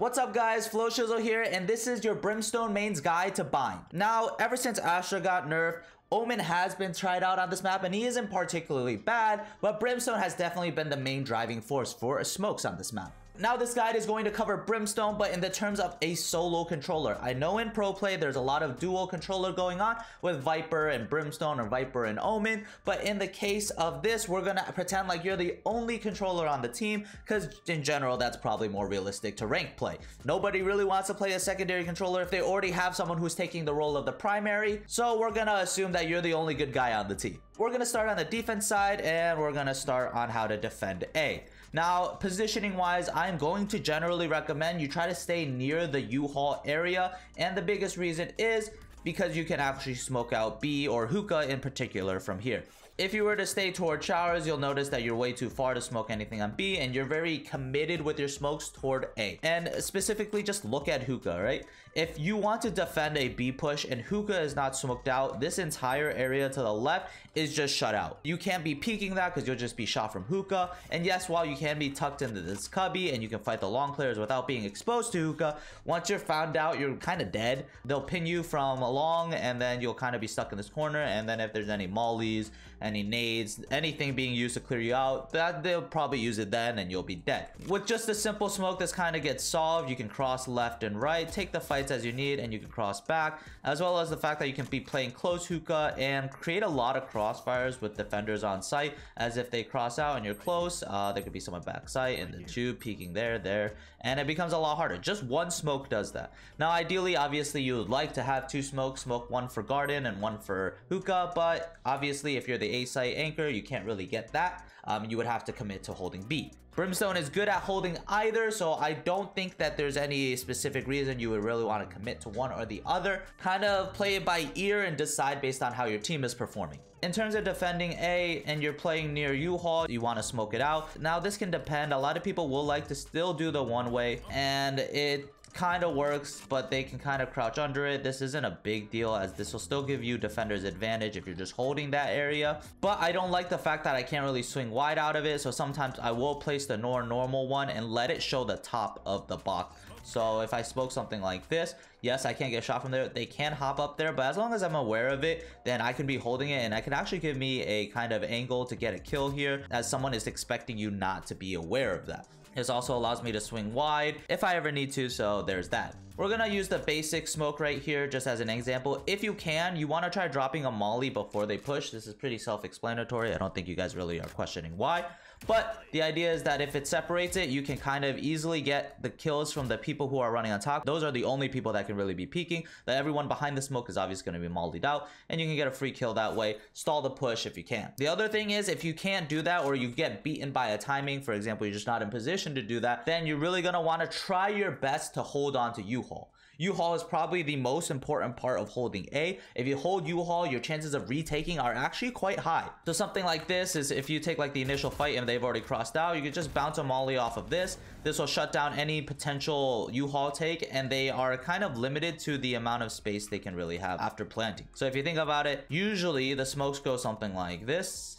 What's up guys, FlowShizzle here, and this is your Brimstone mains guide to Bind. Now, ever since Astra got nerfed, Omen has been tried out on this map and he isn't particularly bad, but Brimstone has definitely been the main driving force for smokes on this map. Now this guide is going to cover Brimstone, but in the terms of a solo controller. I know in pro play there's a lot of dual controller going on with Viper and Brimstone or Viper and Omen, but in the case of this, we're gonna pretend like you're the only controller on the team, because in general, that's probably more realistic to rank play. Nobody really wants to play a secondary controller if they already have someone who's taking the role of the primary, so we're gonna assume that you're the only good guy on the team. We're gonna start on the defense side, and we're gonna start on how to defend A. Now, positioning wise, I'm going to generally recommend you try to stay near the U-Haul area. And the biggest reason is because you can actually smoke out B or hookah in particular from here. If you were to stay toward showers, you'll notice that you're way too far to smoke anything on B and you're very committed with your smokes toward A. And specifically, just look at hookah, right? If you want to defend a B push and hookah is not smoked out, this entire area to the left is just shut out. You can't be peeking that because you'll just be shot from hookah. And yes, while you can be tucked into this cubby and you can fight the long players without being exposed to hookah, once you're found out, you're kind of dead. They'll pin you from along and then you'll kind of be stuck in this corner. And then if there's any mollies any nades, anything being used to clear you out, that they'll probably use it then and you'll be dead. With just a simple smoke, this kind of gets solved. You can cross left and right, take the fights as you need, and you can cross back, as well as the fact that you can be playing close hookah and create a lot of crossfires with defenders on site, as if they cross out and you're close, uh, there could be someone back site and the two peeking there, there, and it becomes a lot harder. Just one smoke does that. Now, ideally, obviously, you would like to have two smokes, smoke one for garden and one for hookah, but obviously, if you're the A site anchor, you can't really get that. Um, you would have to commit to holding B. Brimstone is good at holding either, so I don't think that there's any specific reason you would really want to commit to one or the other. Kind of play it by ear and decide based on how your team is performing. In terms of defending A and you're playing near U-Haul, you want to smoke it out. Now this can depend. A lot of people will like to still do the one way and it kind of works, but they can kind of crouch under it. This isn't a big deal as this will still give you defender's advantage if you're just holding that area. But I don't like the fact that I can't really swing wide out of it. So sometimes I will place the more normal one and let it show the top of the box. So if I spoke something like this, yes, I can't get shot from there. They can hop up there, but as long as I'm aware of it, then I can be holding it and I can actually give me a kind of angle to get a kill here as someone is expecting you not to be aware of that. This also allows me to swing wide if I ever need to, so there's that. We're gonna use the basic smoke right here just as an example. If you can, you wanna try dropping a molly before they push. This is pretty self-explanatory. I don't think you guys really are questioning why. But the idea is that if it separates it, you can kind of easily get the kills from the people who are running on top. Those are the only people that can really be peeking. That everyone behind the smoke is obviously going to be mollied out. And you can get a free kill that way. Stall the push if you can. The other thing is if you can't do that or you get beaten by a timing, for example, you're just not in position to do that, then you're really going to want to try your best to hold on to U-Haul. U-Haul is probably the most important part of holding A. If you hold U-Haul, your chances of retaking are actually quite high. So something like this is if you take like the initial fight and they've already crossed out, you can just bounce a molly off of this. This will shut down any potential U-Haul take and they are kind of limited to the amount of space they can really have after planting. So if you think about it, usually the smokes go something like this,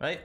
right?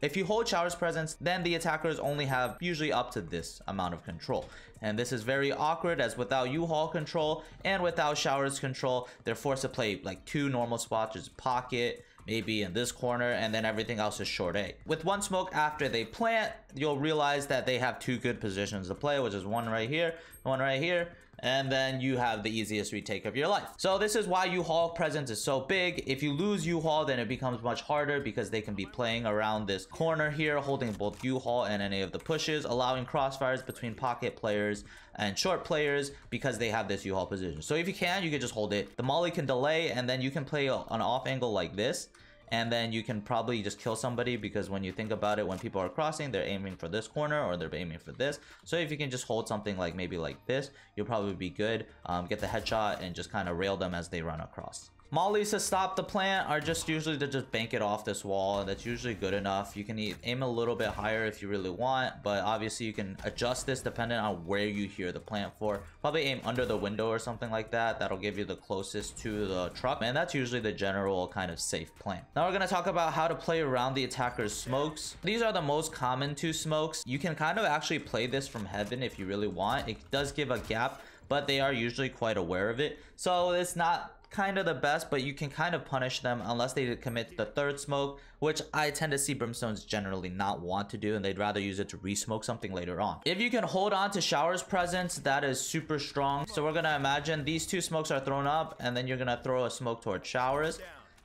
If you hold Shower's presence, then the attackers only have usually up to this amount of control. And this is very awkward as without U-Haul control and without Shower's control, they're forced to play like two normal spots, just pocket, maybe in this corner, and then everything else is short A. With one smoke after they plant, you'll realize that they have two good positions to play, which is one right here, one right here, and then you have the easiest retake of your life. So this is why U-Haul presence is so big. If you lose U-Haul, then it becomes much harder because they can be playing around this corner here, holding both U-Haul and any of the pushes, allowing crossfires between pocket players and short players because they have this U-Haul position. So if you can, you can just hold it. The Molly can delay and then you can play an off angle like this and then you can probably just kill somebody because when you think about it when people are crossing they're aiming for this corner or they're aiming for this. So if you can just hold something like maybe like this you'll probably be good. Um, get the headshot and just kind of rail them as they run across Mollies to stop the plant are just usually to just bank it off this wall and that's usually good enough. You can aim a little bit higher if you really want, but obviously you can adjust this depending on where you hear the plant for. Probably aim under the window or something like that. That'll give you the closest to the truck and that's usually the general kind of safe plan. Now we're going to talk about how to play around the attacker's smokes. These are the most common two smokes. You can kind of actually play this from heaven if you really want. It does give a gap but they are usually quite aware of it. So it's not kind of the best, but you can kind of punish them unless they commit the third smoke, which I tend to see Brimstones generally not want to do, and they'd rather use it to re-smoke something later on. If you can hold on to Shower's presence, that is super strong. So we're gonna imagine these two smokes are thrown up, and then you're gonna throw a smoke towards Showers.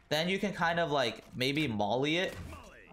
Then you can kind of like maybe molly it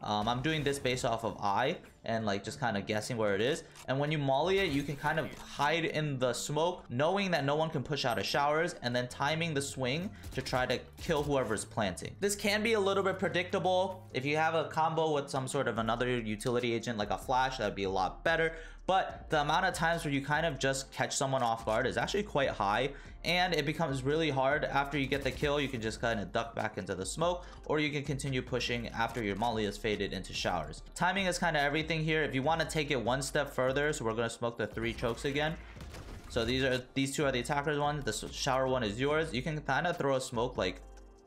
um, I'm doing this based off of eye and like just kind of guessing where it is. And when you molly it, you can kind of hide in the smoke, knowing that no one can push out of showers and then timing the swing to try to kill whoever's planting. This can be a little bit predictable. If you have a combo with some sort of another utility agent like a flash, that'd be a lot better. But the amount of times where you kind of just catch someone off guard is actually quite high and it becomes really hard. After you get the kill you can just kind of duck back into the smoke or you can continue pushing after your molly is faded into showers. Timing is kind of everything here. If you want to take it one step further so we're going to smoke the three chokes again. So these are these two are the attackers one the shower one is yours. You can kind of throw a smoke like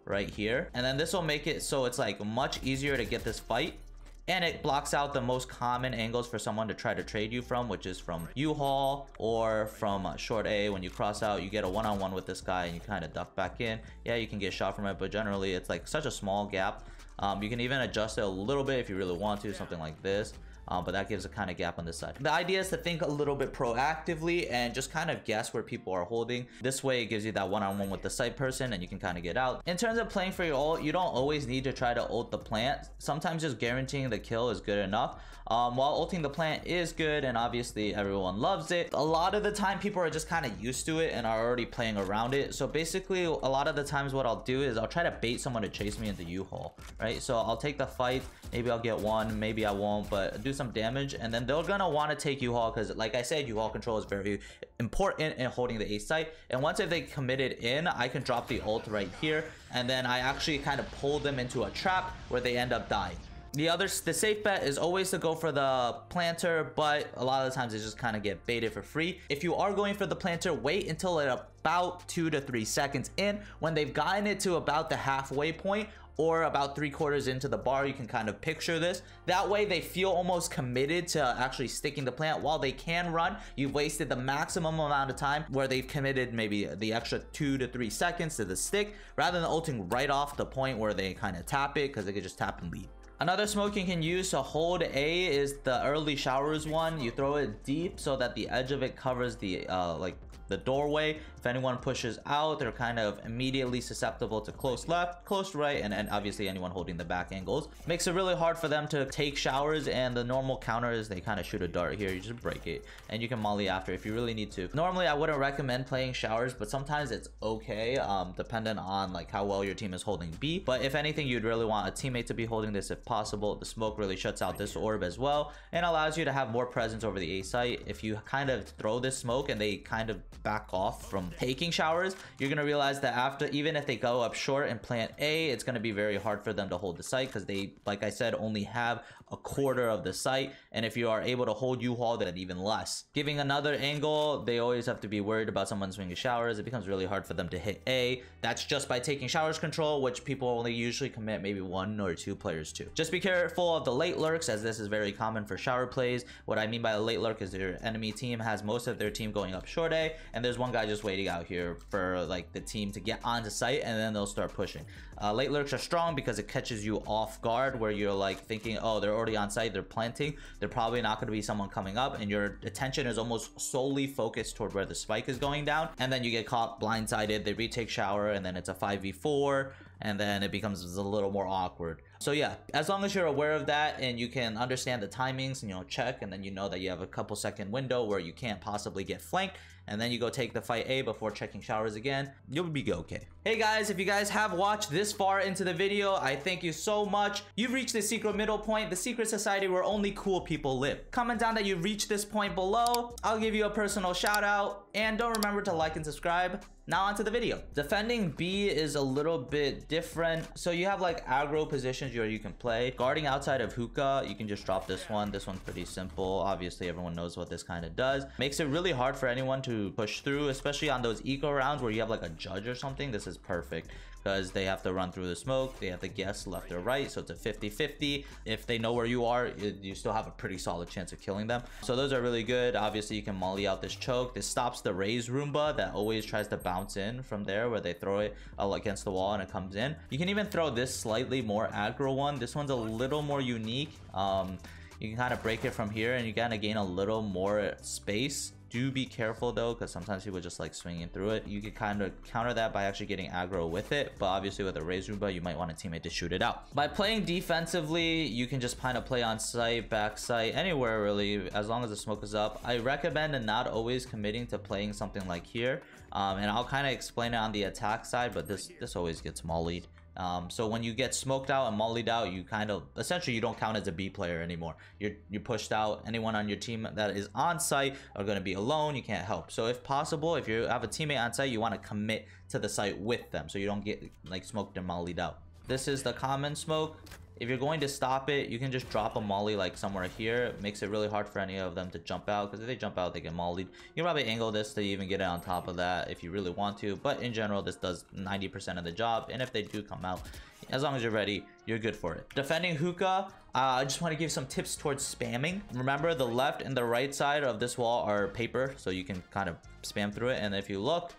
right here. And then this will make it so it's like much easier to get this fight and it blocks out the most common angles for someone to try to trade you from which is from u-haul or from uh, short a. When you cross out you get a one-on-one -on -one with this guy and you kind of duck back in. Yeah you can get shot from it but generally it's like such a small gap. Um, you can even adjust it a little bit if you really want to something like this um, but that gives a kind of gap on this side. The idea is to think a little bit proactively and just kind of guess where people are holding. This way it gives you that one-on-one -on -one with the site person and you can kind of get out. In terms of playing for your ult, you don't always need to try to ult the plant. Sometimes just guaranteeing the kill is good enough. Um, while ulting the plant is good and obviously everyone loves it, a lot of the time people are just kind of used to it and are already playing around it. So basically a lot of the times what I'll do is I'll try to bait someone to chase me into U-haul, right? So I'll take the fight, maybe I'll get one, maybe I won't, but do some damage and then they're gonna want to take U-haul because like I said, U-haul control is very important in holding the ace site. And once if they committed in, I can drop the ult right here and then I actually kind of pull them into a trap where they end up dying. The other, the safe bet is always to go for the planter, but a lot of the times they just kind of get baited for free. If you are going for the planter, wait until it about two to three seconds in. When they've gotten it to about the halfway point, or about three quarters into the bar you can kind of picture this that way they feel almost committed to actually sticking the plant while they can run you've wasted the maximum amount of time where they've committed maybe the extra two to three seconds to the stick rather than ulting right off the point where they kind of tap it because they could just tap and leave Another smoke you can use to hold A is the early showers one. You throw it deep so that the edge of it covers the uh, like the doorway. If anyone pushes out, they're kind of immediately susceptible to close left, close right, and, and obviously anyone holding the back angles. Makes it really hard for them to take showers, and the normal counter is they kind of shoot a dart here. You just break it, and you can molly after if you really need to. Normally, I wouldn't recommend playing showers, but sometimes it's okay, um, dependent on like how well your team is holding B. But if anything, you'd really want a teammate to be holding this if possible. The smoke really shuts out this orb as well, and allows you to have more presence over the A site. If you kind of throw this smoke and they kind of back off from taking showers, you're going to realize that after, even if they go up short and plant A, it's going to be very hard for them to hold the site because they, like I said, only have a quarter of the site. And if you are able to hold U-Haul, then even less. Giving another angle, they always have to be worried about someone swinging showers. It becomes really hard for them to hit A. That's just by taking showers control, which people only usually commit maybe one or two players to. Just be careful of the late lurks as this is very common for shower plays. What I mean by a late lurk is your enemy team has most of their team going up short A and there's one guy just waiting out here for like the team to get onto site and then they'll start pushing. Uh, late lurks are strong because it catches you off guard where you're like thinking, oh, they're already on site, they're planting. They're probably not going to be someone coming up and your attention is almost solely focused toward where the spike is going down. And then you get caught blindsided, they retake shower and then it's a 5v4 and then it becomes a little more awkward. So yeah, as long as you're aware of that and you can understand the timings and you know check and then you know that you have a couple second window where you can't possibly get flanked and then you go take the fight A before checking showers again, you'll be okay. Hey guys, if you guys have watched this far into the video, I thank you so much. You've reached the secret middle point, the secret society where only cool people live. Comment down that you've reached this point below. I'll give you a personal shout out. And don't remember to like and subscribe. Now onto the video. Defending B is a little bit different. So you have like aggro positions where you can play. Guarding outside of hookah, you can just drop this one. This one's pretty simple. Obviously, everyone knows what this kind of does. Makes it really hard for anyone to push through, especially on those eco rounds where you have like a judge or something. This is perfect because they have to run through the smoke. They have to guess left or right. So it's a 50-50. If they know where you are, you still have a pretty solid chance of killing them. So those are really good. Obviously, you can molly out this choke. This stops the Raze Roomba that always tries to bounce in from there where they throw it against the wall and it comes in. You can even throw this slightly more aggro one. This one's a little more unique. Um, you can kind of break it from here and you kind of gain a little more space do be careful though because sometimes people just like swinging through it. You can kind of counter that by actually getting aggro with it but obviously with a Raze Roomba you might want a teammate to shoot it out. By playing defensively you can just kind of play on site back site anywhere really as long as the smoke is up. I recommend not always committing to playing something like here um, and i'll kind of explain it on the attack side but this this always gets mollied um, so when you get smoked out and mollied out, you kind of essentially you don't count as a B player anymore. You're you're pushed out. Anyone on your team that is on site are going to be alone. You can't help. So if possible, if you have a teammate on site, you want to commit to the site with them, so you don't get like smoked and mollied out. This is the common smoke. If you're going to stop it, you can just drop a molly like somewhere here. It makes it really hard for any of them to jump out because if they jump out, they get mollied. You can probably angle this to even get it on top of that if you really want to. But in general, this does 90% of the job. And if they do come out, as long as you're ready, you're good for it. Defending hookah, uh, I just want to give some tips towards spamming. Remember, the left and the right side of this wall are paper, so you can kind of spam through it. And if you look,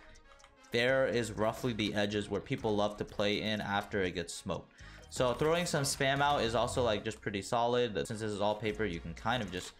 there is roughly the edges where people love to play in after it gets smoked. So throwing some spam out is also like just pretty solid. Since this is all paper, you can kind of just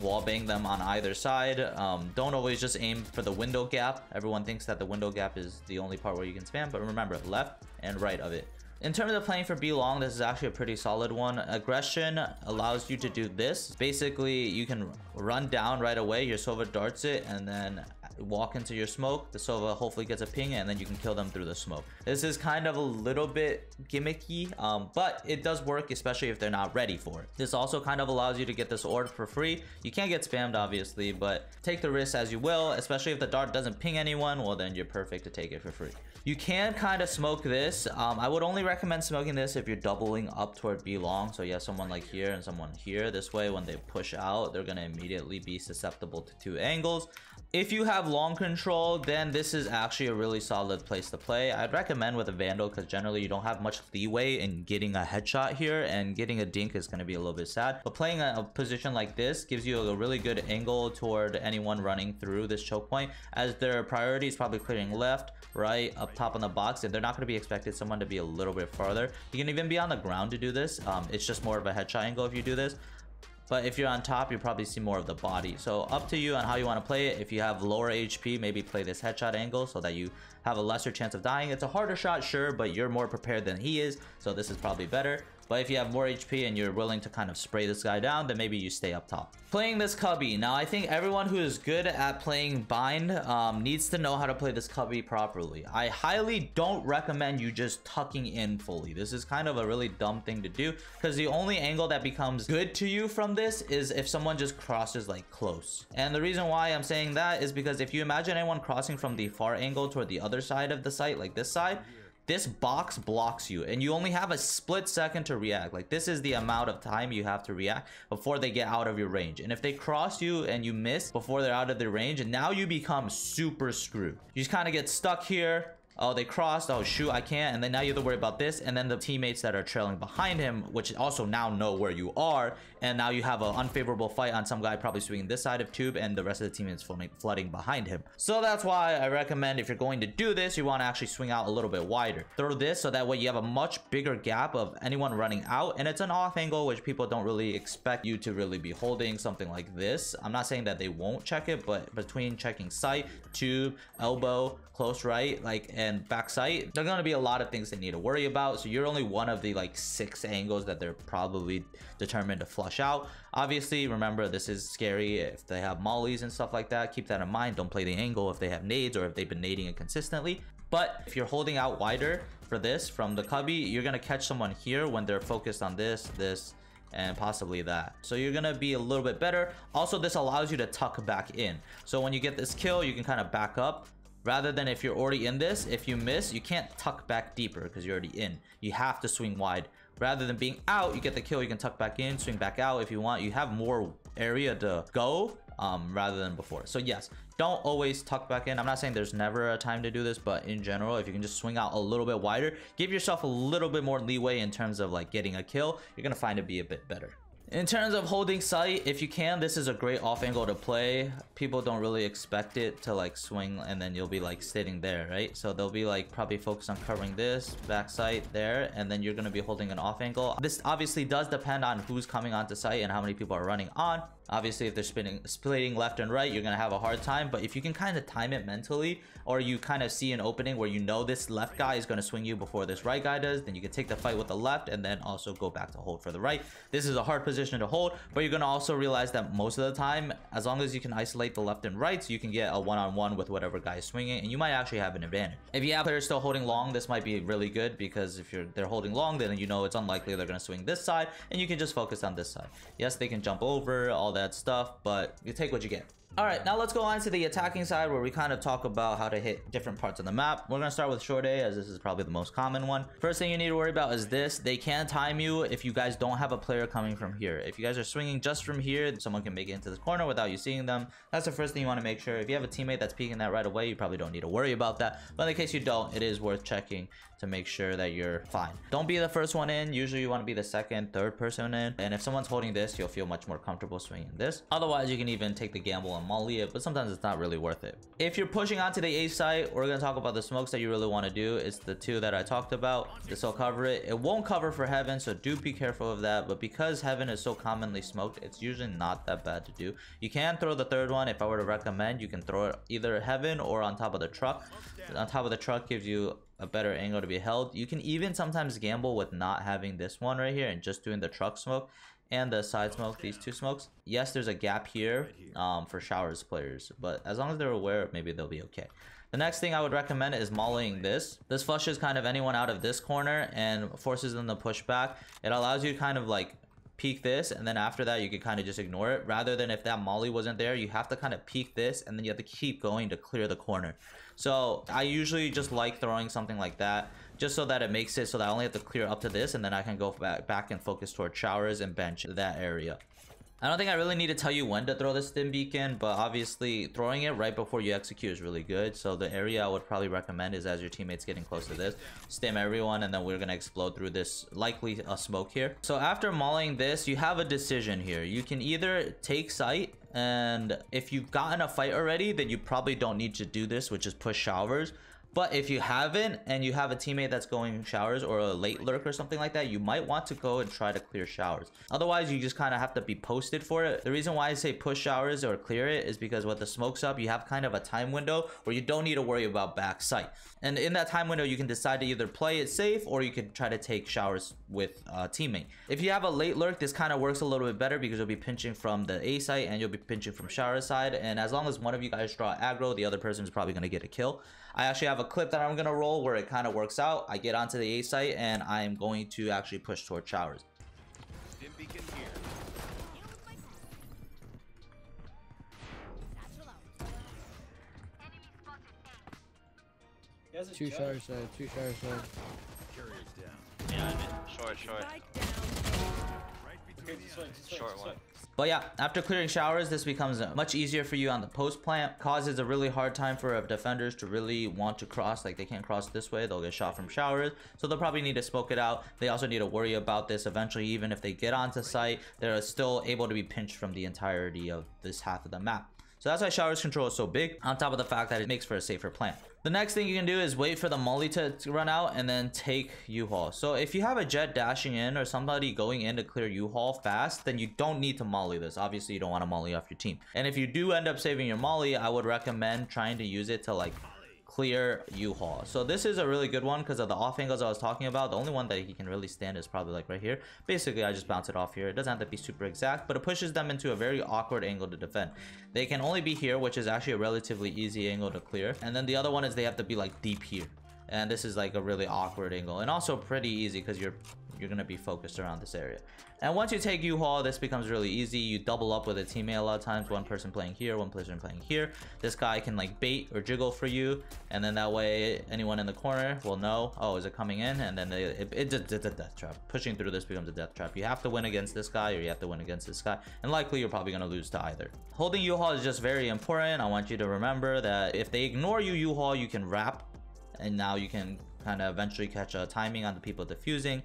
wall bang them on either side. Um, don't always just aim for the window gap. Everyone thinks that the window gap is the only part where you can spam, but remember left and right of it. In terms of playing for B long, this is actually a pretty solid one. Aggression allows you to do this. Basically, you can run down right away. Your Sova darts it and then walk into your smoke. The Sova hopefully gets a ping and then you can kill them through the smoke. This is kind of a little bit gimmicky, um, but it does work, especially if they're not ready for it. This also kind of allows you to get this orb for free. You can't get spammed, obviously, but take the risk as you will, especially if the dart doesn't ping anyone, well, then you're perfect to take it for free. You can kind of smoke this. Um, I would only recommend smoking this if you're doubling up toward B long. So you have someone like here and someone here. This way, when they push out, they're going to immediately be susceptible to two angles. If you have long control, then this is actually a really solid place to play. I'd recommend with a Vandal because generally you don't have much leeway in getting a headshot here and getting a dink is going to be a little bit sad. But playing a, a, position like this gives you a really good angle toward anyone running through this choke point as their priority is probably clearing left, right, up top on the box and they're not going to be expected someone to be a little bit farther. You can even be on the ground to do this. Um, it's just more of a headshot angle if you do this. But if you're on top, you probably see more of the body. So up to you on how you want to play it. If you have lower HP, maybe play this headshot angle so that you have a lesser chance of dying. It's a harder shot, sure, but you're more prepared than he is. So this is probably better. But if you have more HP and you're willing to kind of spray this guy down, then maybe you stay up top. Playing this cubby. Now, I think everyone who is good at playing bind um, needs to know how to play this cubby properly. I highly don't recommend you just tucking in fully. This is kind of a really dumb thing to do because the only angle that becomes good to you from this is if someone just crosses like close. And the reason why I'm saying that is because if you imagine anyone crossing from the far angle toward the other side of the site, like this side, this box blocks you and you only have a split second to react. Like this is the amount of time you have to react before they get out of your range. And if they cross you and you miss before they're out of their range and now you become super screwed. You just kind of get stuck here Oh, they crossed. Oh, shoot, I can't. And then now you have to worry about this. And then the teammates that are trailing behind him, which also now know where you are. And now you have an unfavorable fight on some guy probably swinging this side of tube and the rest of the team is flooding behind him. So that's why I recommend if you're going to do this, you want to actually swing out a little bit wider. Throw this so that way you have a much bigger gap of anyone running out. And it's an off angle, which people don't really expect you to really be holding something like this. I'm not saying that they won't check it, but between checking sight, tube, elbow, close right, like and backside, there are going to be a lot of things they need to worry about. So you're only one of the like six angles that they're probably determined to flush out. Obviously, remember this is scary if they have mollies and stuff like that. Keep that in mind. Don't play the angle if they have nades or if they've been nading it consistently. But if you're holding out wider for this from the cubby, you're going to catch someone here when they're focused on this, this, and possibly that. So you're gonna be a little bit better. Also, this allows you to tuck back in. So when you get this kill, you can kind of back up. Rather than if you're already in this, if you miss, you can't tuck back deeper because you're already in. You have to swing wide. Rather than being out, you get the kill, you can tuck back in, swing back out if you want. You have more area to go um, rather than before. So yes, don't always tuck back in. I'm not saying there's never a time to do this, but in general, if you can just swing out a little bit wider, give yourself a little bit more leeway in terms of like getting a kill, you're gonna find it be a bit better. In terms of holding sight, if you can, this is a great off angle to play. People don't really expect it to like swing and then you'll be like sitting there, right? So they'll be like probably focused on covering this back sight there and then you're going to be holding an off angle. This obviously does depend on who's coming onto site and how many people are running on. Obviously, if they're spinning, splitting left and right, you're going to have a hard time. But if you can kind of time it mentally, or you kind of see an opening where you know this left guy is going to swing you before this right guy does, then you can take the fight with the left and then also go back to hold for the right. This is a hard position to hold, but you're going to also realize that most of the time, as long as you can isolate the left and right, you can get a one-on-one -on -one with whatever guy is swinging, and you might actually have an advantage. If you have players still holding long, this might be really good because if you're they're holding long, then you know it's unlikely they're going to swing this side, and you can just focus on this side. Yes, they can jump over, all that stuff, but you take what you get. Alright, now let's go on to the attacking side where we kind of talk about how to hit different parts of the map. We're going to start with short A as this is probably the most common one. First thing you need to worry about is this. They can time you if you guys don't have a player coming from here. If you guys are swinging just from here, someone can make it into this corner without you seeing them. That's the first thing you want to make sure. If you have a teammate that's peeking that right away, you probably don't need to worry about that. But in case you don't, it is worth checking to make sure that you're fine. Don't be the first one in. Usually you want to be the second, third person in. And if someone's holding this, you'll feel much more comfortable swinging this. Otherwise, you can even take the gamble and molly it, but sometimes it's not really worth it. If you're pushing onto the A site, we're going to talk about the smokes that you really want to do. It's the two that I talked about. This will cover it. It won't cover for heaven, so do be careful of that. But because heaven is so commonly smoked, it's usually not that bad to do. You can throw the third one. If I were to recommend, you can throw it either heaven or on top of the truck. On top of the truck gives you a better angle to be held. You can even sometimes gamble with not having this one right here and just doing the truck smoke and the side smoke, these two smokes. Yes, there's a gap here um, for showers players, but as long as they're aware, maybe they'll be okay. The next thing I would recommend is mollying this. This flushes kind of anyone out of this corner and forces them to push back. It allows you to kind of like peek this and then after that you can kind of just ignore it rather than if that molly wasn't there you have to kind of peek this and then you have to keep going to clear the corner so i usually just like throwing something like that just so that it makes it so that i only have to clear up to this and then i can go back back and focus toward showers and bench that area I don't think I really need to tell you when to throw the stim beacon, but obviously throwing it right before you execute is really good. So the area I would probably recommend is as your teammates getting close to this, stim everyone and then we're going to explode through this likely a smoke here. So after mauling this, you have a decision here. You can either take sight and if you've gotten a fight already, then you probably don't need to do this, which is push showers. But if you haven't and you have a teammate that's going showers or a late lurk or something like that, you might want to go and try to clear showers. Otherwise, you just kind of have to be posted for it. The reason why I say push showers or clear it is because with the smokes up, you have kind of a time window where you don't need to worry about back sight. And in that time window, you can decide to either play it safe or you can try to take showers with a teammate. If you have a late lurk, this kind of works a little bit better because you'll be pinching from the A site and you'll be pinching from shower side. And as long as one of you guys draw aggro, the other person is probably going to get a kill. I actually have a clip that I'm going to roll where it kind of works out. I get onto the A site and I'm going to actually push toward showers. Two shower side, uh, two shower side. Yeah, short, short. Short one. But yeah, after clearing showers, this becomes uh, much easier for you on the post plant. Causes a really hard time for uh, defenders to really want to cross. Like they can't cross this way, they'll get shot from showers. So they'll probably need to smoke it out. They also need to worry about this eventually. Even if they get onto site, they're uh, still able to be pinched from the entirety of this half of the map. So that's why showers control is so big, on top of the fact that it makes for a safer plant. The next thing you can do is wait for the molly to, run out and then take U-Haul. So if you have a Jett dashing in or somebody going in to clear U-Haul fast, then you don't need to molly this. Obviously, you don't want to molly off your team. And if you do end up saving your molly, I would recommend trying to use it to like clear U-Haul. So this is a really good one because of the off angles I was talking about. The only one that he can really stand is probably like right here. Basically, I just bounce it off here. It doesn't have to be super exact, but it pushes them into a very awkward angle to defend. They can only be here, which is actually a relatively easy angle to clear. And then the other one is they have to be like deep here. And this is like a really awkward angle and also pretty easy because you're you're gonna be focused around this area. And once you take U-Haul, this becomes really easy. You double up with a teammate a lot of times. One person playing here, one person playing here. This guy can like bait or jiggle for you. And then that way, anyone in the corner will know, oh, is it coming in? And then they, it, it, it's a death trap. Pushing through this becomes a death trap. You have to win against this guy or you have to win against this guy. And likely you're probably gonna lose to either. Holding U-Haul is just very important. I want you to remember that if they ignore you U-Haul, you can wrap. And now you can kind of eventually catch a timing on the people defusing.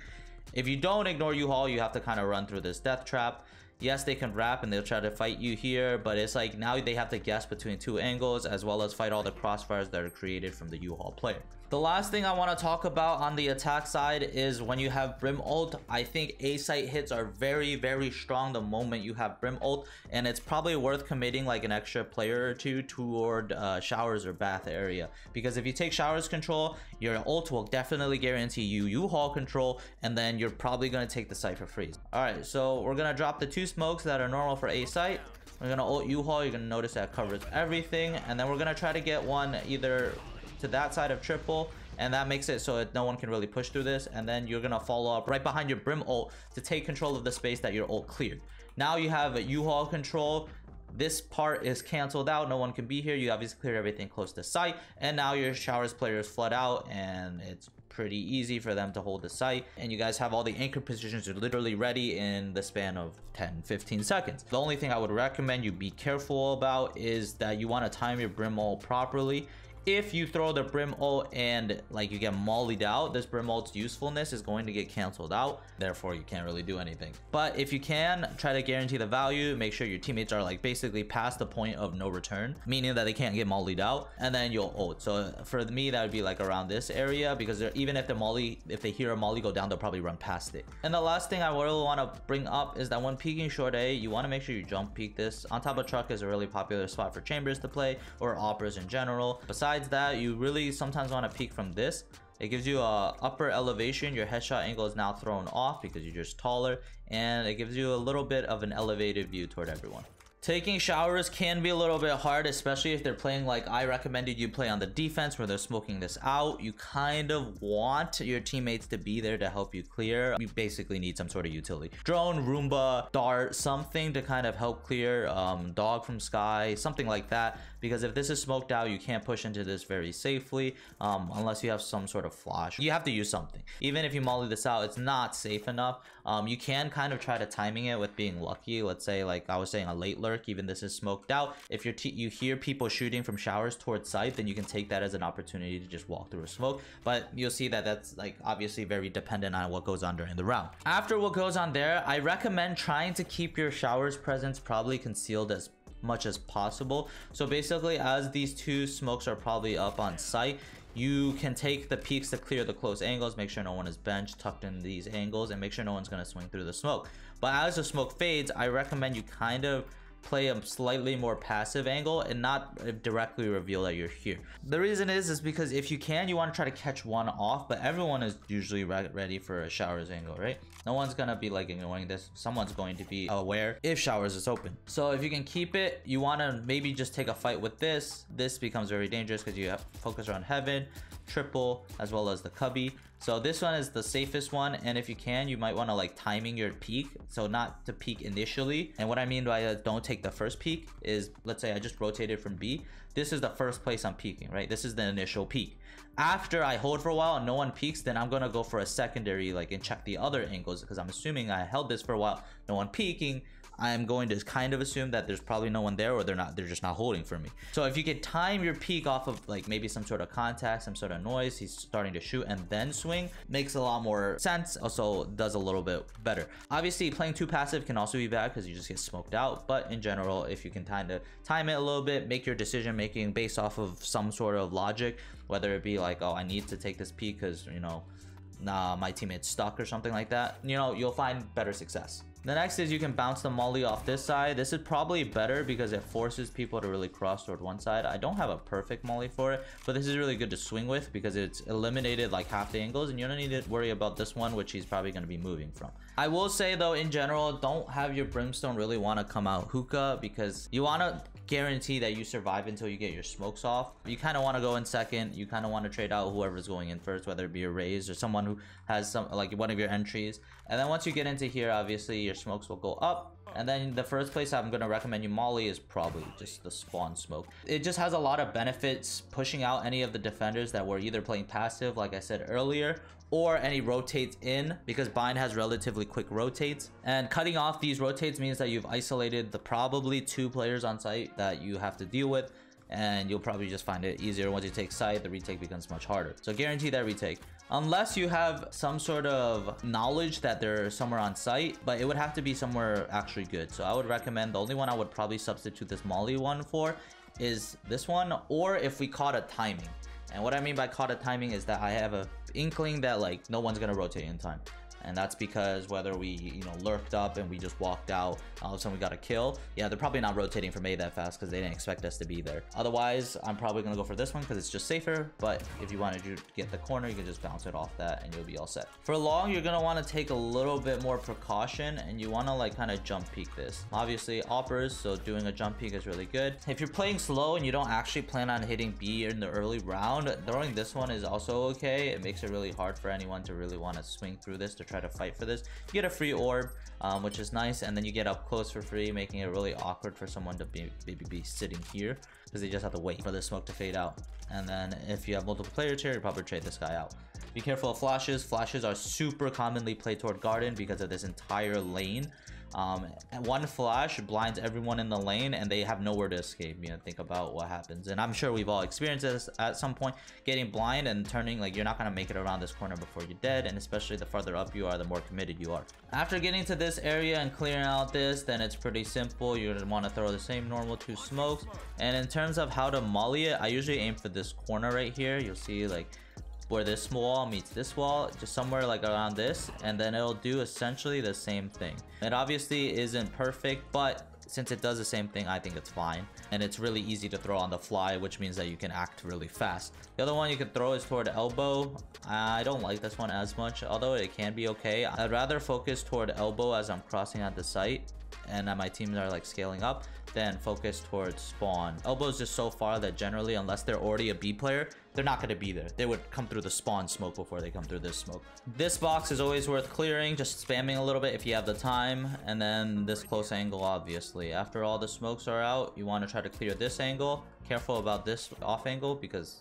If you don't ignore U-Haul, you have to kind of run through this death trap. Yes, they can wrap and they'll try to fight you here, but it's like now they have to guess between two angles as well as fight all the crossfires that are created from the U-Haul player. The last thing I want to talk about on the attack side is when you have Brim ult, I think A-site hits are very, very strong the moment you have Brim ult, and it's probably worth committing like an extra player or two toward uh, Showers or Bath area. Because if you take Showers control, your ult will definitely guarantee you U-Haul control, and then you're probably going to take the Cypher Freeze. Alright, so we're going to drop the two smokes that are normal for A-site. We're going to ult U-Haul, you're to notice that covers everything, and then we're to try to get one either to that side of triple and that makes it so that no one can really push through this and then you're gonna follow up right behind your brim ult to take control of the space that your ult cleared now you have a u-haul control this part is canceled out no one can be here you obviously cleared everything close to site and now your showers players flood out and it's pretty easy for them to hold the site and you guys have all the anchor positions are literally ready in the span of 10 15 seconds. The only thing i would recommend you be careful about is that you want to time your brim ult properly if you throw the brim ult and like you get mollied out this brim ult's usefulness is going to get canceled out. Therefore you can't really do anything. But if you can try to guarantee the value. Make sure your teammates are like basically past the point of no return meaning that they can't get mollied out and then you'll ult. So for me that would be like around this area because even if the molly if they hear a molly go down they'll probably run past it. And the last thing i really want to bring up is that when peeking short a you want to make sure you jump peek this. On top of truck is a really popular spot for chambers to play or operas in general. Besides besides that, you really sometimes want to peek from this. It gives you a upper elevation. Your headshot angle is now thrown off because you're just taller. And it gives you a little bit of an elevated view toward everyone. Taking showers can be a little bit hard, especially if they're playing like I recommended you play on the defense where they're smoking this out. You kind of want your teammates to be there to help you clear. You basically need some sort of utility. Drone, Roomba, Dart, something to kind of help clear. Um, dog from Skye, something like that. Because if this is smoked out, you can't push into this very safely um, unless you have some sort of flash. You have to use something. Even if you molly this out, it's not safe enough. Um, you can kind of try to timing it with being lucky. Let's say like I was saying a late lurk even this is smoked out. If you're you hear people shooting from showers towards site, then you can take that as an opportunity to just walk through a smoke. But you'll see that that's like obviously very dependent on what goes on during the round. After what goes on there, I recommend trying to keep your showers presence probably concealed as much as possible. So basically, as these two smokes are probably up on site, you can take the peaks to clear the close angles, make sure no one is benched, tucked in these angles, and make sure no one's going to swing through the smoke. But as the smoke fades, I recommend you kind of play a slightly more passive angle and not directly reveal that you're here. The reason is is because if you can, you want to try to catch one off, but everyone is usually re ready for a showers angle, right? No one's gonna be like ignoring this. Someone's going to be aware if showers is open. So if you can keep it, you want to maybe just take a fight with this. This becomes very dangerous because you have focus on heaven triple as well as the cubby so this one is the safest one and if you can you might want to like timing your peak. so not to peak initially and what i mean by uh, don't take the first peak is let's say i just rotated from b this is the first place i'm peeking right this is the initial peak. after i hold for a while and no one peaks, then i'm gonna go for a secondary like and check the other angles because i'm assuming i held this for a while no one peeking I'm going to kind of assume that there's probably no one there or they're not, they're just not holding for me. So if you could time your peak off of like maybe some sort of contact, some sort of noise, he's starting to shoot and then swing makes a lot more sense. Also does a little bit better. Obviously playing too passive can also be bad because you just get smoked out. But in general, if you can kind of time it a little bit, make your decision making based off of some sort of logic, whether it be like, oh, I need to take this peek because, you know, nah, my teammate's stuck or something like that, you know, you'll find better success. The next is you can bounce the molly off this side. This is probably better because it forces people to really cross toward one side. I don't have a perfect molly for it, but this is really good to swing with because it's eliminated like half the angles and you don't need to worry about this one, which he's probably going to be moving from. I will say though, in general, don't have your brimstone really want to come out hookah because you want to guarantee that you survive until you get your smokes off. You kind of want to go in second. You kind of want to trade out whoever's going in first, whether it be a Raze or someone who has some like one of your entries. And then once you get into here, obviously your smokes will go up. And then the first place I'm going to recommend you molly is probably just the spawn smoke. It just has a lot of benefits pushing out any of the defenders that were either playing passive, like I said earlier, or any rotates in because bind has relatively quick rotates. And cutting off these rotates means that you've isolated the probably two players on site that you have to deal with and you'll probably just find it easier once you take site the retake becomes much harder. So guarantee that retake. Unless you have some sort of knowledge that they're somewhere on site but it would have to be somewhere actually good. So i would recommend the only one i would probably substitute this molly one for is this one or if we caught a timing. And what I mean by caught a timing is that I have a inkling that like no one's gonna rotate in time and that's because whether we you know lurked up and we just walked out all of a sudden we got a kill yeah they're probably not rotating from a that fast because they didn't expect us to be there. Otherwise i'm probably gonna go for this one because it's just safer but if you wanted to get the corner you can just bounce it off that and you'll be all set. For long you're gonna want to take a little bit more precaution and you want to like kind of jump peek this. Obviously operas so doing a jump peek is really good. If you're playing slow and you don't actually plan on hitting b in the early round throwing this one is also okay. It makes it really hard for anyone to really want to swing through this to try to fight for this. You get a free orb, um, which is nice, and then you get up close for free, making it really awkward for someone to be, maybe be sitting here because they just have to wait for the smoke to fade out. And then if you have multiple players here, you probably trade this guy out. Be careful of flashes. Flashes are super commonly played toward garden because of this entire lane. Um, one flash blinds everyone in the lane and they have nowhere to escape. You know, think about what happens. And I'm sure we've all experienced this at some point. Getting blind and turning, like you're not going to make it around this corner before you're dead. And especially the farther up you are, the more committed you are. After getting to this area and clearing out this, then it's pretty simple. You're going to want to throw the same normal two smokes. And in terms of how to molly it, I usually aim for this corner right here. You'll see like where this wall meets this wall, just somewhere like around this, and then it'll do essentially the same thing. It obviously isn't perfect, but since it does the same thing, I think it's fine. And it's really easy to throw on the fly, which means that you can act really fast. The other one you can throw is toward elbow. I don't like this one as much, although it can be okay. I'd rather focus toward elbow as I'm crossing at the site and my teams are like scaling up then focus towards spawn. Elbow's just so far that generally, unless they're already a B player, they're not going to be there. They would come through the spawn smoke before they come through this smoke. This box is always worth clearing, just spamming a little bit if you have the time. And then this close angle, obviously. After all the smokes are out, you want to try to clear this angle. Careful about this off angle because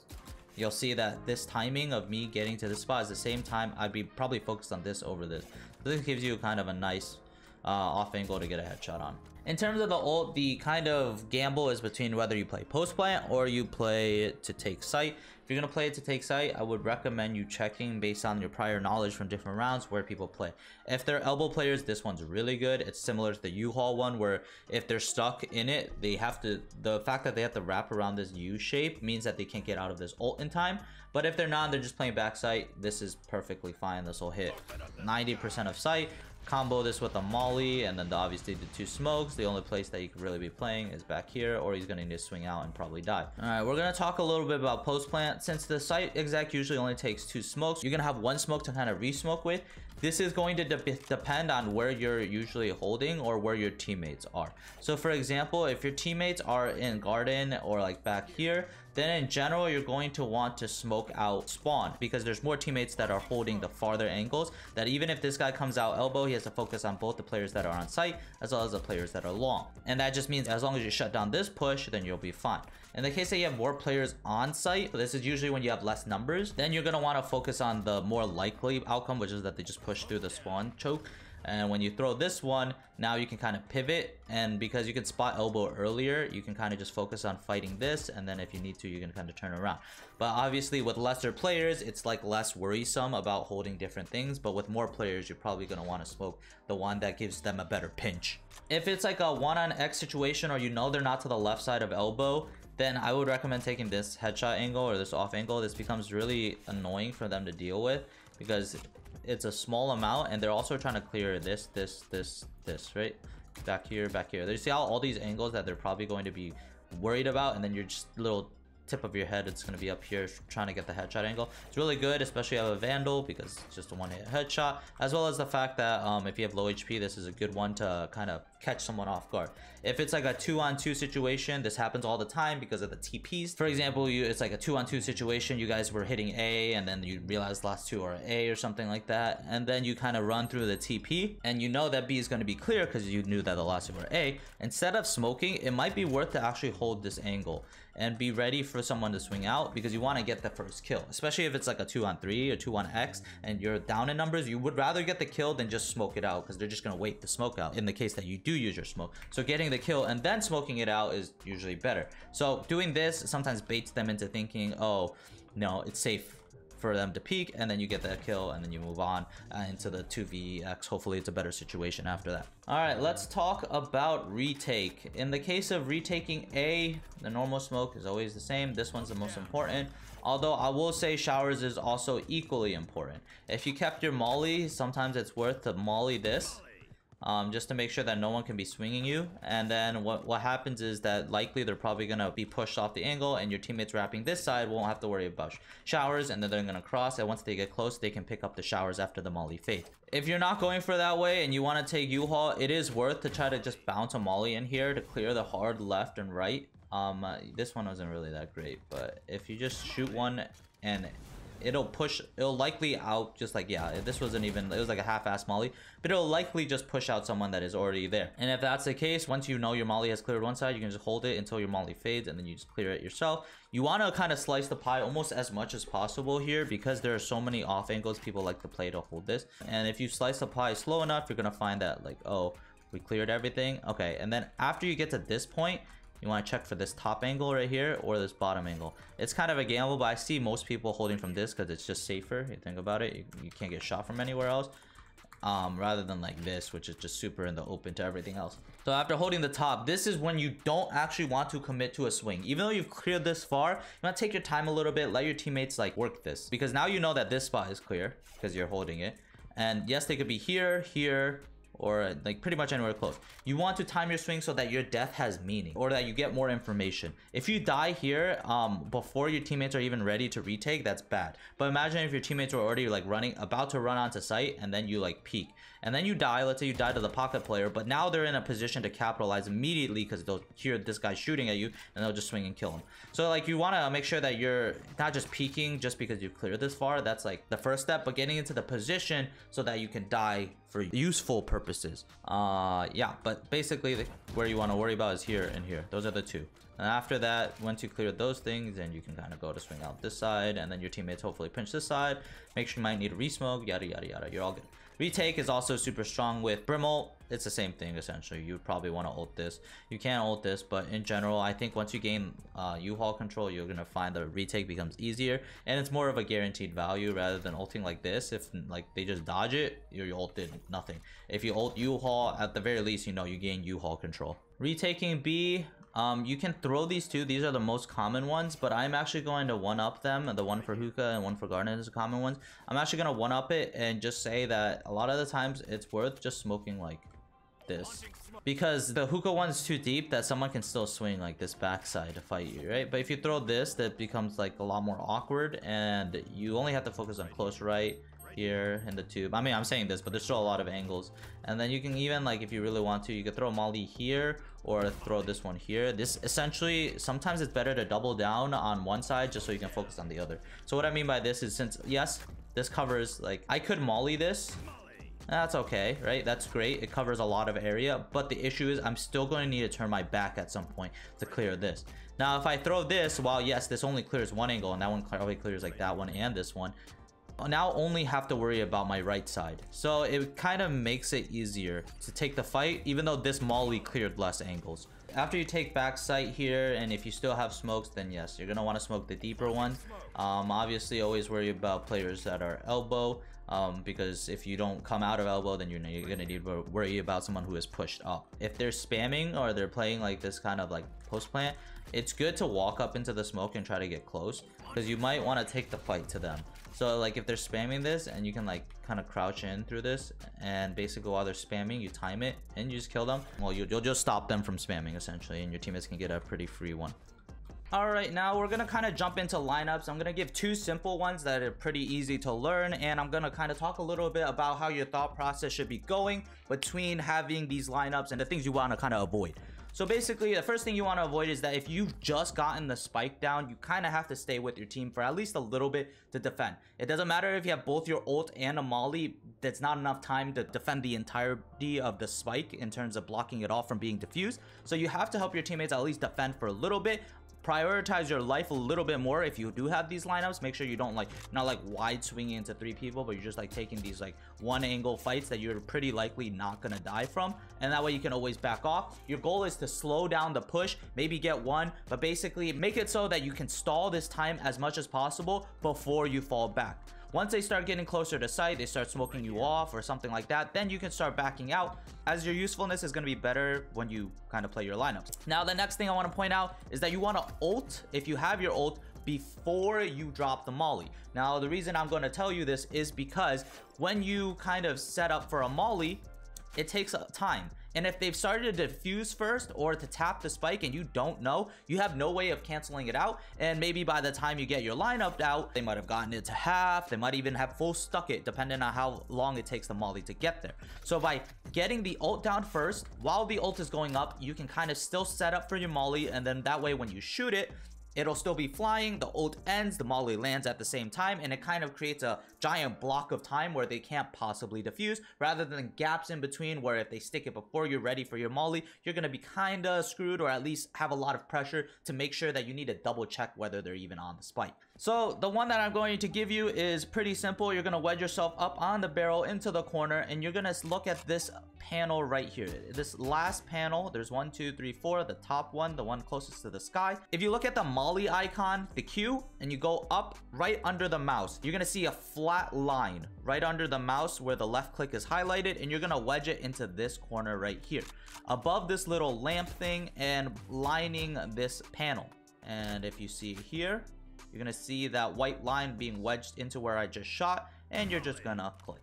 you'll see that this timing of me getting to this spot is the same time I'd be probably focused on this over this. This gives you kind of a nice uh, off angle to get a headshot on. In terms of the ult, the kind of gamble is between whether you play post plant or you play to take site. You're going to play it to take site, I would recommend you checking based on your prior knowledge from different rounds where people play. If they're elbow players, this one's really good. It's similar to the U-Haul one where if they're stuck in it, they have to, the fact that they have to wrap around this U shape means that they can't get out of this ult in time. But if they're not, they're just playing backside, this is perfectly fine. This will hit 90% of site combo this with a molly and then the, obviously the two smokes. The only place that you could really be playing is back here or he's gonna need to swing out and probably die. All right we're gonna talk a little bit about post plant. Since the site exec usually only takes two smokes you're gonna have one smoke to kind of re-smoke with this is going to de depend on where you're usually holding or where your teammates are. So for example if your teammates are in garden or like back here then in general you're going to want to smoke out spawn because there's more teammates that are holding the farther angles that even if this guy comes out elbow he has to focus on both the players that are on site as well as the players that are long. And that just means as long as you shut down this push then you'll be fine in the case that you have more players on site, this is usually when you have less numbers, then you're going to want to focus on the more likely outcome, which is that they just push through the spawn choke. And when you throw this one, now you can kind of pivot. And because you can spot elbow earlier, you can kind of just focus on fighting this. And then if you need to, you can kind of turn around. But obviously with lesser players, it's like less worrisome about holding different things. But with more players, you're probably going to want to smoke the one that gives them a better pinch. If it's like a one on X situation or you know they're not to the left side of elbow, then I would recommend taking this headshot angle or this off angle. This becomes really annoying for them to deal with because it's a small amount and they're also trying to clear this, this, this, this, right? Back here, back here. They see how all these angles that they're probably going to be worried about and then you're just little tip of your head it's going to be up here trying to get the headshot angle. It's really good especially if you have a vandal because it's just a one hit headshot as well as the fact that um, if you have low hp this is a good one to kind of catch someone off guard. If it's like a two on two situation this happens all the time because of the tps for example you it's like a two on two situation you guys were hitting a and then you realize last two are a or something like that and then you kind of run through the tp and you know that b is going to be clear because you knew that the last two were a. Instead of smoking it might be worth to actually hold this angle and be ready for someone to swing out because you want to get the first kill especially if it's like a 2 on 3 or 2 on x and you're down in numbers you would rather get the kill than just smoke it out because they're just going to wait the smoke out in the case that you do use your smoke. So getting the kill and then smoking it out is usually better. So doing this sometimes baits them into thinking oh no it's safe for them to peek and then you get that kill and then you move on uh, into the 2vx hopefully it's a better situation after that. All right let's talk about retake. In the case of retaking a the normal smoke is always the same. This one's the most important. Although i will say showers is also equally important. If you kept your molly sometimes it's worth to molly this um, just to make sure that no one can be swinging you. And then what, what happens is that likely they're probably going to be pushed off the angle and your teammates wrapping this side won't have to worry about showers and then they're going to cross and once they get close they can pick up the showers after the molly fade. If you're not going for that way and you want to take U-Haul, it is worth to try to just bounce a molly in here to clear the hard left and right. Um, uh, this one wasn't really that great, but if you just shoot one and it'll push it'll likely out just like yeah this wasn't even it was like a half-ass molly but it'll likely just push out someone that is already there. And if that's the case once you know your molly has cleared one side you can just hold it until your molly fades and then you just clear it yourself. You want to kind of slice the pie almost as much as possible here because there are so many off angles people like to play to hold this. And if you slice the pie slow enough you're gonna find that like oh we cleared everything. Okay and then after you get to this point you want to check for this top angle right here or this bottom angle. It's kind of a gamble, but I see most people holding from this because it's just safer. You think about it, you, you can't get shot from anywhere else. Um, rather than like this, which is just super in the open to everything else. So after holding the top, this is when you don't actually want to commit to a swing. Even though you've cleared this far, you want to take your time a little bit, let your teammates like work this. Because now you know that this spot is clear because you're holding it. And yes, they could be here, here, or like pretty much anywhere close. You want to time your swing so that your death has meaning or that you get more information. If you die here um, before your teammates are even ready to retake, that's bad. But imagine if your teammates are already like running, about to run onto site and then you like peek and then you die. Let's say you die to the pocket player, but now they're in a position to capitalize immediately because they'll hear this guy shooting at you and they'll just swing and kill him. So like you want to make sure that you're not just peeking just because you've cleared this far. That's like the first step, but getting into the position so that you can die for useful purposes. Uh, yeah, but basically the, where you want to worry about is here and here. Those are the two. And after that, once you clear those things, then you can kind of go to swing out this side, and then your teammates hopefully pinch this side. Make sure you might need a resmoke, yada yada yada. You're all good. Retake is also super strong with Brimble. It's the same thing essentially. You probably want to ult this. You can ult this, but in general, I think once you gain uh, U-Haul control, you're gonna find the retake becomes easier, and it's more of a guaranteed value rather than ulting like this. If like they just dodge it, you ulted nothing. If you ult U-Haul, at the very least, you know you gain U-Haul control. Retaking B, um, you can throw these two. These are the most common ones, but I'm actually going to one-up them. The one for Hookah and one for Garden is the common ones. I'm actually going to one-up it and just say that a lot of the times it's worth just smoking like this. Because the Hookah one's too deep that someone can still swing like this backside to fight you, right? But if you throw this, that becomes like a lot more awkward and you only have to focus on close right here in the tube. I mean, I'm saying this, but there's still a lot of angles. And then you can even, like, if you really want to, you could throw Molly here or throw this one here. This essentially, sometimes it's better to double down on one side just so you can focus on the other. So what I mean by this is since, yes, this covers, like, I could Molly this. That's okay, right? That's great. It covers a lot of area. But the issue is I'm still going to need to turn my back at some point to clear this. Now, if I throw this, while yes, this only clears one angle, and that one probably clears like that one and this one, now only have to worry about my right side. So it kind of makes it easier to take the fight, even though this Molly cleared less angles. After you take back site here, and if you still have smokes, then yes, you're to want to smoke the deeper one. Um, obviously, always worry about players that are elbow. Um, because if you don't come out of elbow, then you're, you're gonna need to worry about someone who is pushed up. If they're spamming or they're playing like this kind of like post plant, it's good to walk up into the smoke and try to get close because you might want to take the fight to them. So like if they're spamming this and you can like kind of crouch in through this and basically while they're spamming, you time it and you just kill them. Well, you, you'll just stop them from spamming essentially and your teammates can get a pretty free one. Alright, now we're gonna kind of jump into lineups. I'm gonna give two simple ones that are pretty easy to learn, and I'm gonna kind of talk a little bit about how your thought process should be going between having these lineups and the things you want to kind of avoid. So basically, the first thing you want to avoid is that if you've just gotten the spike down, you kind of have to stay with your team for at least a little bit to defend. It doesn't matter if you have both your ult and a molly, that's not enough time to defend the entirety of the spike in terms of blocking it off from being diffused. So you have to help your teammates at least defend for a little bit prioritize your life a little bit more. If you do have these lineups make sure you don't like not like wide swinging into three people but you're just like taking these like one angle fights that you're pretty likely not gonna die from. And that way you can always back off. Your goal is to slow down the push maybe get one but basically make it so that you can stall this time as much as possible before you fall back once they start getting closer to site, they start smoking you off or something like that, then you can start backing out as your usefulness is going to be better when you kind of play your lineups. Now, the next thing I want to point out is that you want to ult, if you have your ult, before you drop the molly. Now, the reason I'm going to tell you this is because when you kind of set up for a molly, it takes time. And if they've started to defuse first or to tap the spike and you don't know, you have no way of canceling it out. And maybe by the time you get your lineup out, they might have gotten it to half. They might even have full stuck it depending on how long it takes the molly to get there. So by getting the ult down first, while the ult is going up, you can kind of still set up for your molly. And then that way when you shoot it, It'll still be flying, the ult ends, the molly lands at the same time, and it kind of creates a giant block of time where they can't possibly defuse, rather than gaps in between where if they stick it before you're ready for your molly, you're going to be kind of screwed or at least have a lot of pressure to make sure that you need to double check whether they're even on the spike. So the one that I'm going to give you is pretty simple. You're going to wedge yourself up on the barrel into the corner and you're going to look at this panel right here. This last panel, there's one, two, three, four, the top one, the one closest to the sky. If you look at the Molly icon, the Q, and you go up right under the mouse, you're going to see a flat line right under the mouse where the left click is highlighted and you're going to wedge it into this corner right here. Above this little lamp thing and lining this panel. And if you see here, you're gonna see that white line being wedged into where I just shot and you're just gonna click.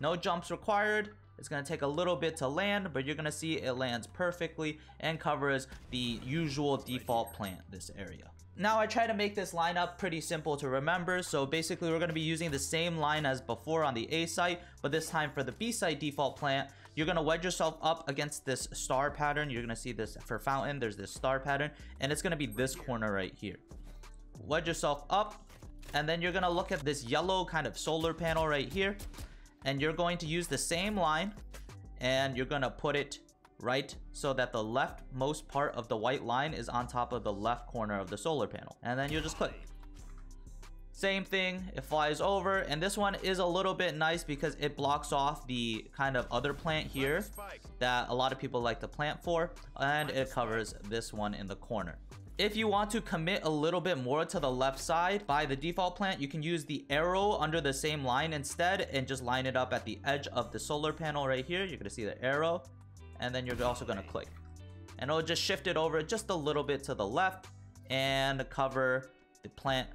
No jumps required. It's going to take a little bit to land, but you're going to see it lands perfectly and covers the usual default plant this area. Now I try to make this lineup pretty simple to remember, so basically we're going to be using the same line as before on the A site, but this time for the B site default plant, you're going to wedge yourself up against this star pattern. You're going to see this for fountain, there's this star pattern, and it's going to be this corner right here wedge yourself up and then you're gonna look at this yellow kind of solar panel right here and you're going to use the same line and you're gonna put it right so that the leftmost part of the white line is on top of the left corner of the solar panel. And then you'll just click. Same thing it flies over and this one is a little bit nice because it blocks off the kind of other plant here that a lot of people like to plant for and it covers this one in the corner if you want to commit a little bit more to the left side by the default plant, you can use the arrow under the same line instead and just line it up at the edge of the solar panel right here. You're to see the arrow and then you're also to click. And it'll just shift it over just a little bit to the left and cover the plant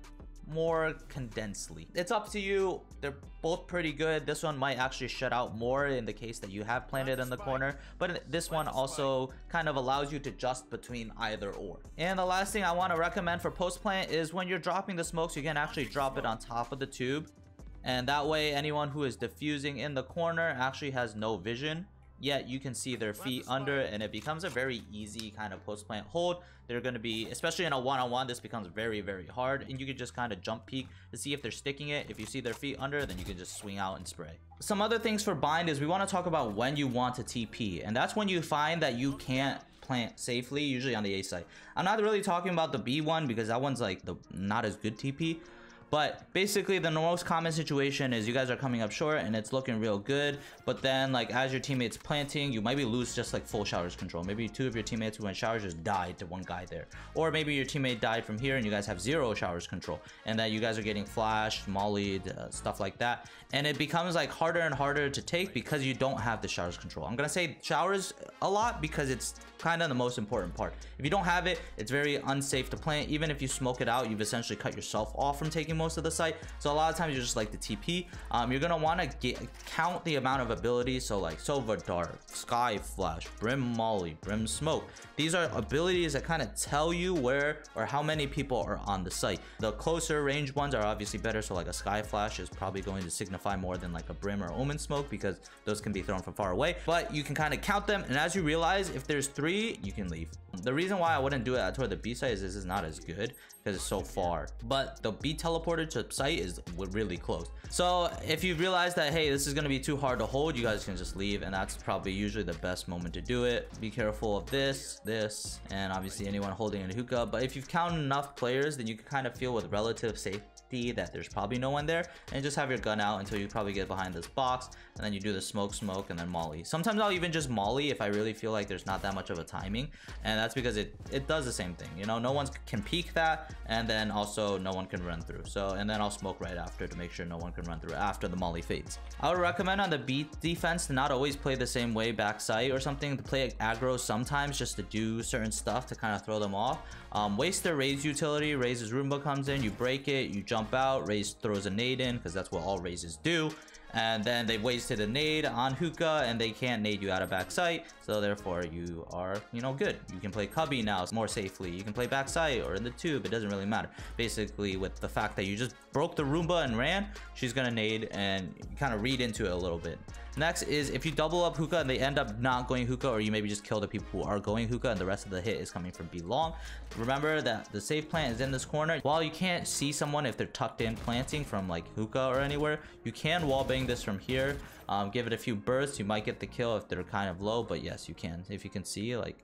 more condensedly. It's up to you. They're both pretty good. This one might actually shut out more in the case that you have planted in the corner, but this one also kind of allows you to adjust between either or. And the last thing I want to recommend for post plant is when you're dropping the smokes, you can actually drop it on top of the tube. And that way, anyone who is diffusing in the corner actually has no vision yet you can see their feet under and it becomes a very easy kind of post plant hold. They're going to be especially in a one-on-one -on -one, this becomes very very hard and you can just kind of jump peek to see if they're sticking it. If you see their feet under then you can just swing out and spray. Some other things for bind is we want to talk about when you want to TP and that's when you find that you can't plant safely usually on the A site. I'm not really talking about the B one because that one's like the not as good TP But basically, the most common situation is you guys are coming up short and it's looking real good. But then, like, as your teammates planting, you might be lose just like full showers control. Maybe two of your teammates who went showers just died to one guy there. Or maybe your teammate died from here and you guys have zero showers control. And that you guys are getting flashed, mollied, uh, stuff like that. And it becomes like harder and harder to take because you don't have the showers control. I'm gonna say showers a lot because it's kind of the most important part. If you don't have it, it's very unsafe to plant. Even if you smoke it out, you've essentially cut yourself off from taking most of the site. So a lot of times you're just like the TP. Um, you're gonna want to get, count the amount of abilities. So like Sova Dart, Skye Flash, Brim Molly, Brim Smoke. These are abilities that kind of tell you where or how many people are on the site. The closer range ones are obviously better. So like a Skye Flash is probably going to signify more than like a Brim or Omen Smoke because those can be thrown from far away. But you can kind of count them. And as you realize, if there's three, you can leave. The reason why I wouldn't do it toward the B site is this is not as good because it's so far. But the B teleporter to site is really close. So if you realize that, hey, this is going to be too hard to hold, you guys can just leave. And that's probably usually the best moment to do it. Be careful of this, this, and obviously anyone holding a hookah. But if you've counted enough players, then you can kind of feel with relative safety that there's probably no one there and just have your gun out until you probably get behind this box and then you do the smoke smoke and then molly. Sometimes i'll even just molly if i really feel like there's not that much of a timing and that's because it it does the same thing you know? No one can peek that and then also no one can run through. So and then i'll smoke right after to make sure no one can run through after the molly fades. I would recommend on the beat defense to not always play the same way backside or something to play aggro sometimes just to do certain stuff to kind of throw them off. Um, waste their Raze utility Raze's roomba comes in you break it you jump out Raze throws a nade in because that's what all Razes do and then they wasted a nade on hookah and they can't nade you out of backside. So therefore you are you know good. You can play cubby now more safely. You can play backside or in the tube. It doesn't really matter. Basically with the fact that you just broke the roomba and ran she's gonna nade and kind of read into it a little bit Next is if you double up hookah and they end up not going hookah or you maybe just kill the people who are going hookah and the rest of the hit is coming from B long. Remember that the safe plant is in this corner. While you can't see someone if they're tucked in planting from like hookah or anywhere, you can wallbang this from here. Um, give it a few bursts. You might get the kill if they're kind of low, but yes, you can. If you can see like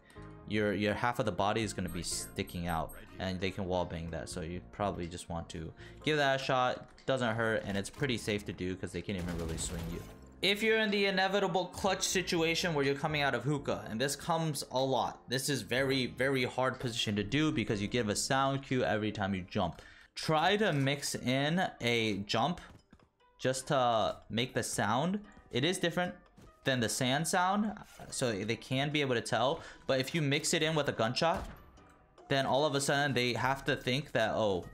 your your half of the body is going to be sticking out and they can wallbang that so you probably just want to give that a shot doesn't hurt and it's pretty safe to do because they can't even really swing you if you're in the inevitable clutch situation where you're coming out of hookah, and this comes a lot, this is very, very hard position to do because you give a sound cue every time you jump. Try to mix in a jump just to make the sound. It is different than the sand sound, so they can be able to tell. But if you mix it in with a gunshot, then all of a sudden they have to think that, oh,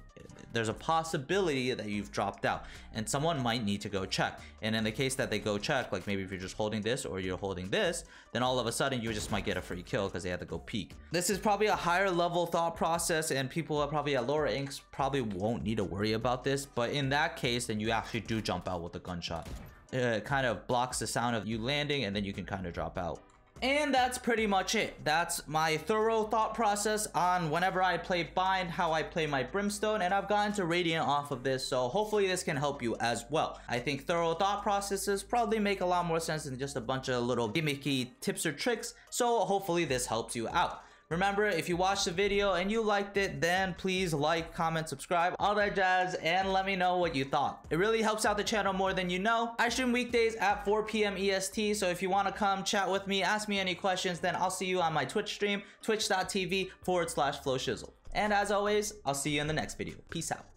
there's a possibility that you've dropped out and someone might need to go check. And in the case that they go check, like maybe if you're just holding this or you're holding this, then all of a sudden you just might get a free kill because they had to go peek. This is probably a higher level thought process and people probably at lower inks probably won't need to worry about this. But in that case, then you actually do jump out with a gunshot. It kind of blocks the sound of you landing and then you can kind of drop out. And that's pretty much it. That's my thorough thought process on whenever I play Bind, how I play my Brimstone, and I've gotten to Radiant off of this, so hopefully this can help you as well. I think thorough thought processes probably make a lot more sense than just a bunch of little gimmicky tips or tricks, so hopefully this helps you out. Remember, if you watched the video and you liked it, then please like, comment, subscribe, all that jazz, and let me know what you thought. It really helps out the channel more than you know. I stream weekdays at 4 p.m. EST, so if you want to come chat with me, ask me any questions, then I'll see you on my Twitch stream, twitch.tv forward slash flowshizzle. And as always, I'll see you in the next video. Peace out.